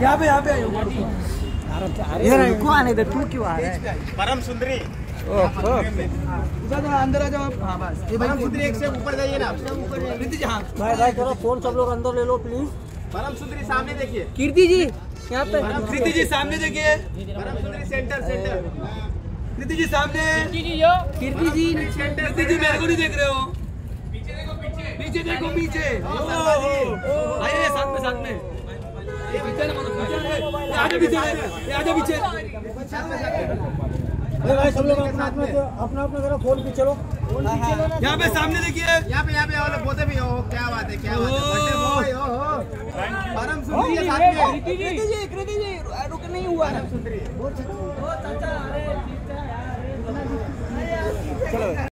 यहाँ पे यहाँ पे क्यों आने इधर तू क्यों आ रहा है परम सुंदरी अंदर आ जाओ हाँ बस परम सुंदरी एक से ऊपर जाइए ना हाँ भाई भाई थोड़ा फ़ोन सब लोग अंदर ले लो प्लीज़ परम सुंदरी सामने देखिए कीर्ति जी यहाँ पे प्रीति जी सामने देखिए परम सुंदरी सेंटर सेंटर प्रीति जी सामने कीर्ति जी प्रीति जी मेरे को नहीं देख रहे हो पीछे देखो पीछे आइए आजा पीछे आजा पीछे। भाई भाई सब लोग अपना अपना अपना अपना जरा फ़ोन पीछे लो यहाँ पे सामने देखिए। यहाँ पे यहाँ पे और बोते भी हो क्या बात है क्या बात है। बर्थडे बॉय हो हो। परम सुंदरी है साथ में। कृति जी कृति जी रुक नहीं हुआ। परम सुंदरी।